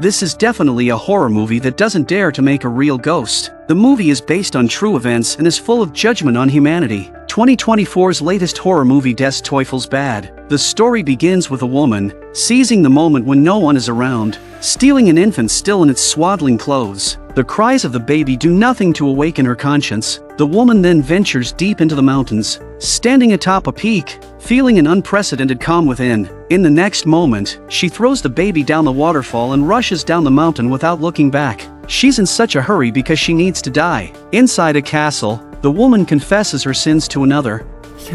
This is definitely a horror movie that doesn't dare to make a real ghost. The movie is based on true events and is full of judgment on humanity. 2024's latest horror movie Des Teufels Bad. The story begins with a woman, seizing the moment when no one is around, stealing an infant still in its swaddling clothes. The cries of the baby do nothing to awaken her conscience. The woman then ventures deep into the mountains, standing atop a peak, feeling an unprecedented calm within. In the next moment, she throws the baby down the waterfall and rushes down the mountain without looking back. She's in such a hurry because she needs to die. Inside a castle, the woman confesses her sins to another. Ich.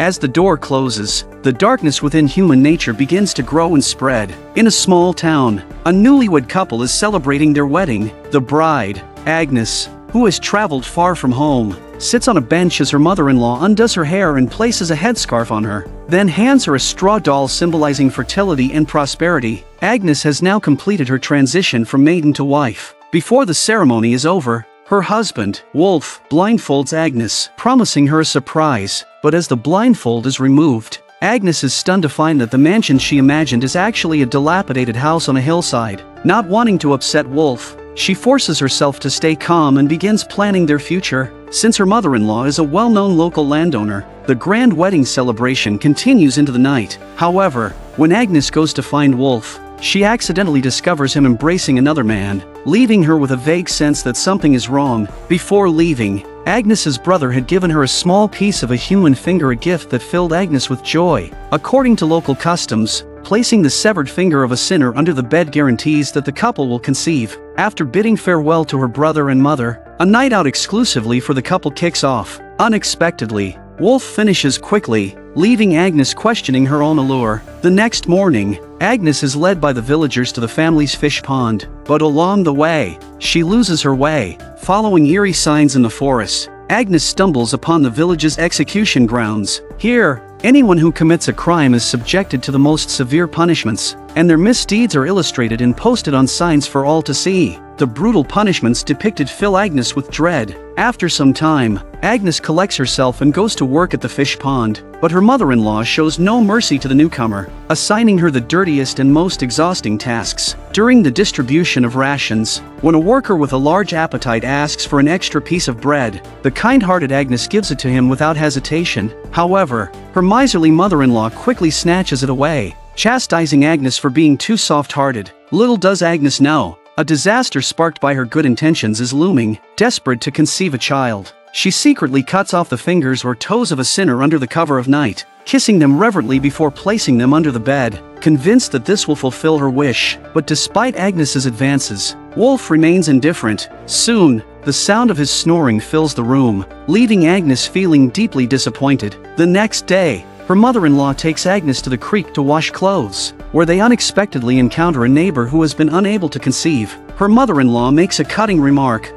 As the door closes, the darkness within human nature begins to grow and spread. In a small town, a newlywed couple is celebrating their wedding. The bride, Agnes, who has traveled far from home, sits on a bench as her mother-in-law undoes her hair and places a headscarf on her, then hands her a straw doll symbolizing fertility and prosperity. Agnes has now completed her transition from maiden to wife. Before the ceremony is over, her husband, Wolf, blindfolds Agnes, promising her a surprise, but as the blindfold is removed, Agnes is stunned to find that the mansion she imagined is actually a dilapidated house on a hillside. Not wanting to upset Wolf, she forces herself to stay calm and begins planning their future. Since her mother-in-law is a well-known local landowner, the grand wedding celebration continues into the night. However, when Agnes goes to find Wolf, she accidentally discovers him embracing another man, leaving her with a vague sense that something is wrong. Before leaving, Agnes's brother had given her a small piece of a human finger a gift that filled Agnes with joy. According to local customs, placing the severed finger of a sinner under the bed guarantees that the couple will conceive. After bidding farewell to her brother and mother, a night out exclusively for the couple kicks off. Unexpectedly, Wolf finishes quickly, leaving Agnes questioning her own allure. The next morning, Agnes is led by the villagers to the family's fish pond, but along the way, she loses her way. Following eerie signs in the forest, Agnes stumbles upon the village's execution grounds. Here, anyone who commits a crime is subjected to the most severe punishments, and their misdeeds are illustrated and posted on signs for all to see. The brutal punishments depicted fill Agnes with dread. After some time, Agnes collects herself and goes to work at the fish pond, but her mother-in-law shows no mercy to the newcomer, assigning her the dirtiest and most exhausting tasks. During the distribution of rations, when a worker with a large appetite asks for an extra piece of bread, the kind-hearted Agnes gives it to him without hesitation. However, her miserly mother-in-law quickly snatches it away, chastising Agnes for being too soft-hearted. Little does Agnes know, a disaster sparked by her good intentions is looming, desperate to conceive a child. She secretly cuts off the fingers or toes of a sinner under the cover of night, kissing them reverently before placing them under the bed, convinced that this will fulfill her wish. But despite Agnes's advances, Wolf remains indifferent. Soon, the sound of his snoring fills the room, leaving Agnes feeling deeply disappointed. The next day, her mother-in-law takes Agnes to the creek to wash clothes, where they unexpectedly encounter a neighbor who has been unable to conceive. Her mother-in-law makes a cutting remark,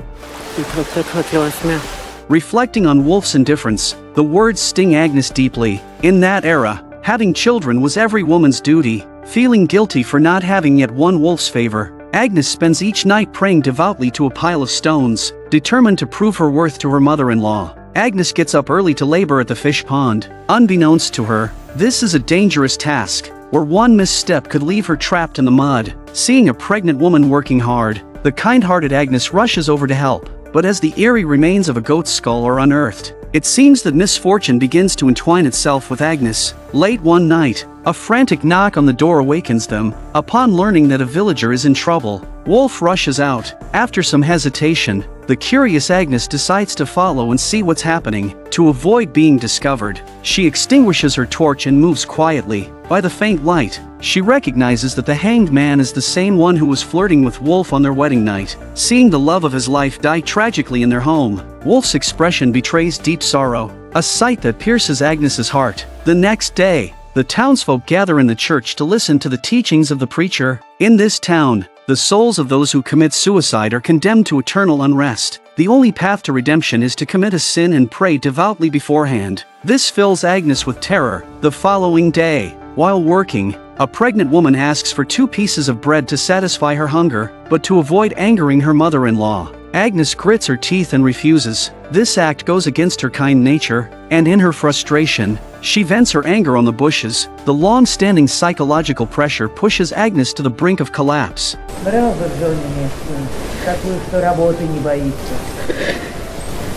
reflecting on Wolf's indifference. The words sting Agnes deeply. In that era, having children was every woman's duty. Feeling guilty for not having yet won Wolf's favor, Agnes spends each night praying devoutly to a pile of stones, determined to prove her worth to her mother-in-law. Agnes gets up early to labor at the fish pond. Unbeknownst to her, this is a dangerous task, where one misstep could leave her trapped in the mud. Seeing a pregnant woman working hard, the kind-hearted Agnes rushes over to help, but as the eerie remains of a goat's skull are unearthed, it seems that misfortune begins to entwine itself with Agnes. Late one night, a frantic knock on the door awakens them. Upon learning that a villager is in trouble, Wolf rushes out. After some hesitation, the curious Agnes decides to follow and see what's happening. To avoid being discovered, she extinguishes her torch and moves quietly. By the faint light, she recognizes that the hanged man is the same one who was flirting with Wolf on their wedding night. Seeing the love of his life die tragically in their home, Wolf's expression betrays deep sorrow, a sight that pierces Agnes's heart. The next day, the townsfolk gather in the church to listen to the teachings of the preacher. In this town, the souls of those who commit suicide are condemned to eternal unrest. The only path to redemption is to commit a sin and pray devoutly beforehand. This fills Agnes with terror. The following day, while working, a pregnant woman asks for two pieces of bread to satisfy her hunger, but to avoid angering her mother-in-law, Agnes grits her teeth and refuses. This act goes against her kind nature, and in her frustration, she vents her anger on the bushes. The long-standing psychological pressure pushes Agnes to the brink of collapse. Брал бы в жене местную, такую, что работы не боится.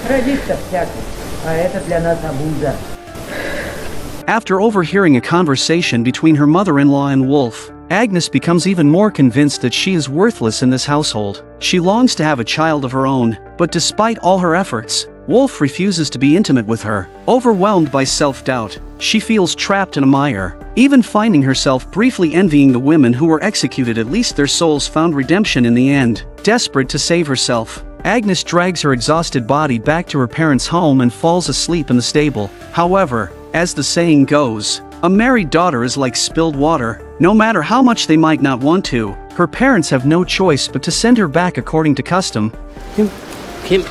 Родится всякий, а это для нас обуза. After overhearing a conversation between her mother-in-law and Wolf, Agnes becomes even more convinced that she is worthless in this household. She longs to have a child of her own, but despite all her efforts, Wolf refuses to be intimate with her. Overwhelmed by self-doubt, she feels trapped in a mire. Even finding herself briefly envying the women who were executed at least their souls found redemption in the end. Desperate to save herself, Agnes drags her exhausted body back to her parents' home and falls asleep in the stable. However, as the saying goes, a married daughter is like spilled water. No matter how much they might not want to, her parents have no choice but to send her back according to custom. Kim, Kim.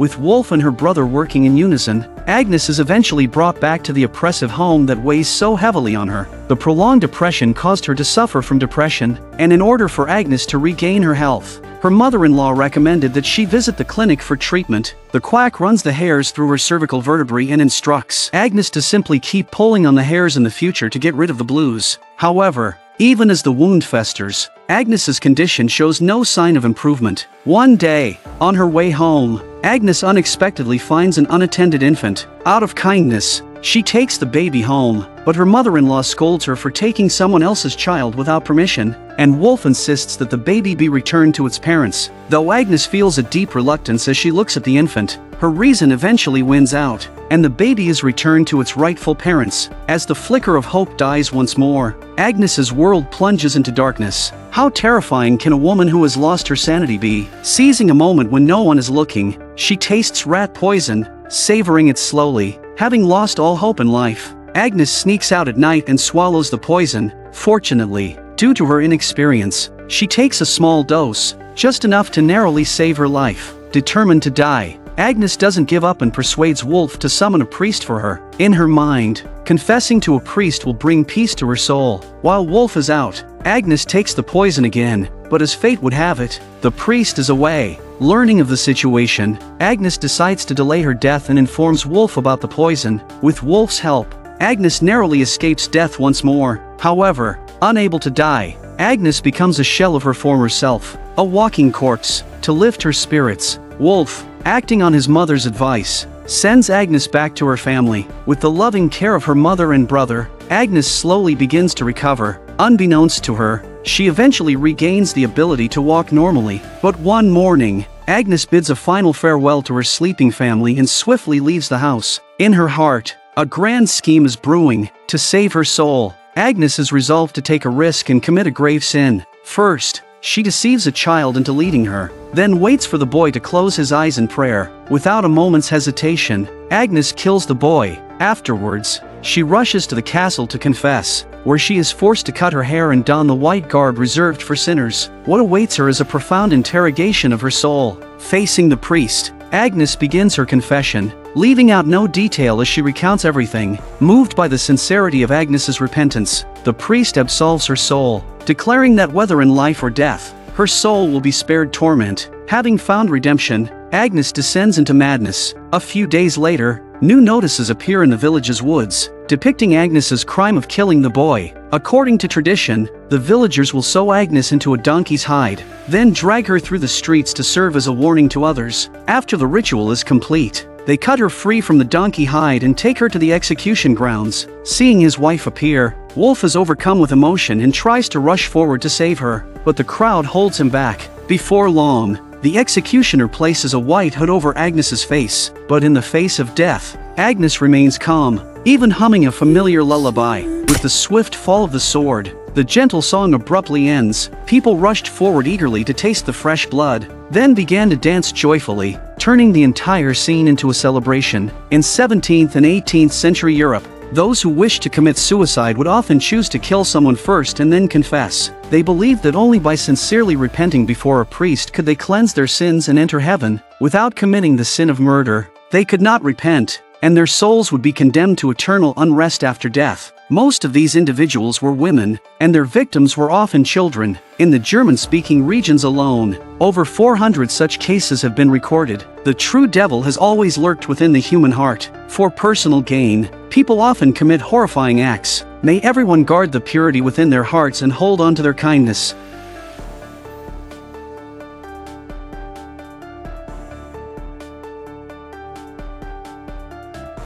With Wolf and her brother working in unison, Agnes is eventually brought back to the oppressive home that weighs so heavily on her. The prolonged depression caused her to suffer from depression, and in order for Agnes to regain her health, her mother-in-law recommended that she visit the clinic for treatment. The quack runs the hairs through her cervical vertebrae and instructs Agnes to simply keep pulling on the hairs in the future to get rid of the blues. However, even as the wound festers, Agnes's condition shows no sign of improvement. One day, on her way home, Agnes unexpectedly finds an unattended infant. Out of kindness, she takes the baby home, but her mother-in-law scolds her for taking someone else's child without permission, and Wolf insists that the baby be returned to its parents. Though Agnes feels a deep reluctance as she looks at the infant, her reason eventually wins out, and the baby is returned to its rightful parents. As the flicker of hope dies once more, Agnes's world plunges into darkness. How terrifying can a woman who has lost her sanity be? Seizing a moment when no one is looking, she tastes rat poison, savoring it slowly. Having lost all hope in life, Agnes sneaks out at night and swallows the poison. Fortunately, due to her inexperience, she takes a small dose, just enough to narrowly save her life. Determined to die, Agnes doesn't give up and persuades Wolf to summon a priest for her. In her mind, confessing to a priest will bring peace to her soul. While Wolf is out, Agnes takes the poison again, but as fate would have it, the priest is away. Learning of the situation, Agnes decides to delay her death and informs Wolf about the poison. With Wolf's help, Agnes narrowly escapes death once more. However, unable to die, Agnes becomes a shell of her former self, a walking corpse. To lift her spirits, Wolf, acting on his mother's advice, sends Agnes back to her family. With the loving care of her mother and brother, Agnes slowly begins to recover. Unbeknownst to her, she eventually regains the ability to walk normally. But one morning, Agnes bids a final farewell to her sleeping family and swiftly leaves the house. In her heart, a grand scheme is brewing to save her soul. Agnes is resolved to take a risk and commit a grave sin. First, she deceives a child into leading her, then waits for the boy to close his eyes in prayer. Without a moment's hesitation, Agnes kills the boy. Afterwards, she rushes to the castle to confess, where she is forced to cut her hair and don the white garb reserved for sinners. What awaits her is a profound interrogation of her soul. Facing the priest, Agnes begins her confession, leaving out no detail as she recounts everything. Moved by the sincerity of Agnes's repentance, the priest absolves her soul, declaring that whether in life or death, her soul will be spared torment. Having found redemption, Agnes descends into madness. A few days later, new notices appear in the village's woods, depicting Agnes's crime of killing the boy. According to tradition, the villagers will sew Agnes into a donkey's hide, then drag her through the streets to serve as a warning to others. After the ritual is complete, they cut her free from the donkey hide and take her to the execution grounds. Seeing his wife appear, Wolf is overcome with emotion and tries to rush forward to save her, but the crowd holds him back. Before long, the executioner places a white hood over Agnes's face, but in the face of death, Agnes remains calm, even humming a familiar lullaby. With the swift fall of the sword, the gentle song abruptly ends. People rushed forward eagerly to taste the fresh blood, then began to dance joyfully, turning the entire scene into a celebration. In 17th and 18th century Europe, those who wished to commit suicide would often choose to kill someone first and then confess. They believed that only by sincerely repenting before a priest could they cleanse their sins and enter heaven. Without committing the sin of murder, they could not repent, and their souls would be condemned to eternal unrest after death. Most of these individuals were women, and their victims were often children. In the German speaking regions alone, over 400 such cases have been recorded. The true devil has always lurked within the human heart. For personal gain, people often commit horrifying acts. May everyone guard the purity within their hearts and hold on to their kindness.